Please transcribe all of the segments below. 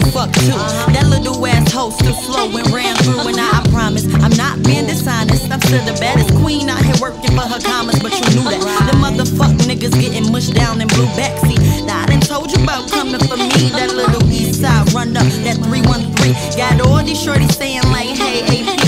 you fuck too. That little ass hoe still slow and ran through, and I, I promise I'm not being dishonest. I'm still the baddest queen out here working for her commas, but you knew that. The motherfuck niggas getting mushed down in blue backseat. Now I done told you about coming for me. That little east side run up, that 313. Got all these shorties saying like, hey, AP.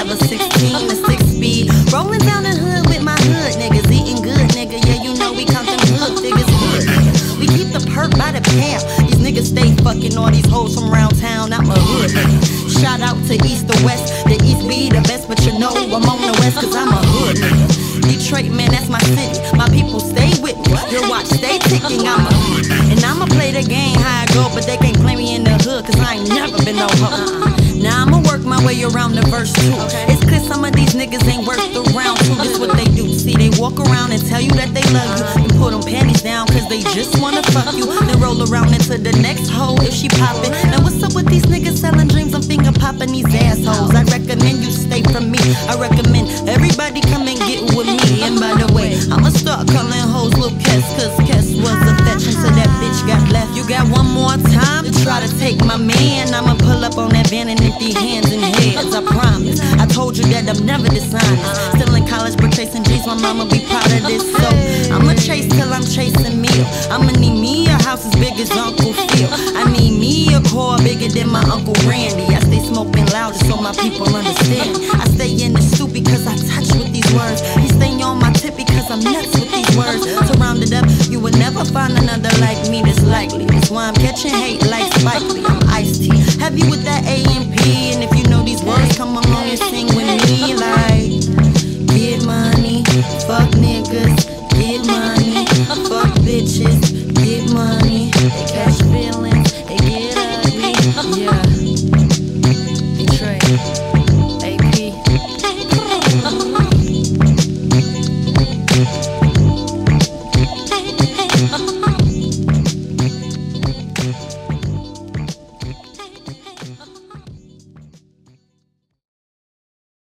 Have a 16 to 6 speed. Rolling down the hood with my hood niggas, eating good, nigga. Yeah, you know we count them hood hood nigga. We keep the perk by the pound. These niggas stay fucking all these hoes from around town. I'm a hood nigga. Shout out to East or West. The East be the best, but you know I'm on the West, cause I'm a hood nigga. Detroit, man, that's my city. My people stay with me. Your watch stay ticking. I'm a hood. and I'ma play the game how I go, but they can't play me in the hood, cause I ain't never been no hoe. Now I'ma work my way around the verse too. It's clear some of these niggas ain't worth the round two. This what they do. See, they walk around and tell you that they love you. And put them panties down cause they just wanna fuck you. Then roll around into the next hoe if she poppin'. Now what's up with these niggas selling dreams? I'm finger popping these assholes. I recommend you stay from me. I recommend everybody come and get with me. And by the way, I'ma start calling hoes Lil Kess cause Kess try to take my man. I'ma pull up on that van and empty hands and heads. I promise. I told you that I'm never dishonest. Still in college, but chasing G's. My mama be proud of this. So I'ma chase till I'm chasing meal. I'ma need me a house as big as Uncle Phil. I need me a car bigger than my Uncle Randy. I stay smoking loud so my people understand. I stay in the stoop because I touch with these words. He stay on my tip because I'm nuts with these words. To round it up, you will never find another like me that's likely. That's why I'm catching hate like likely I'm iced tea. Heavy with that A and P. And if you know these words, come along and sing with me. Like, get money, fuck niggas, get money.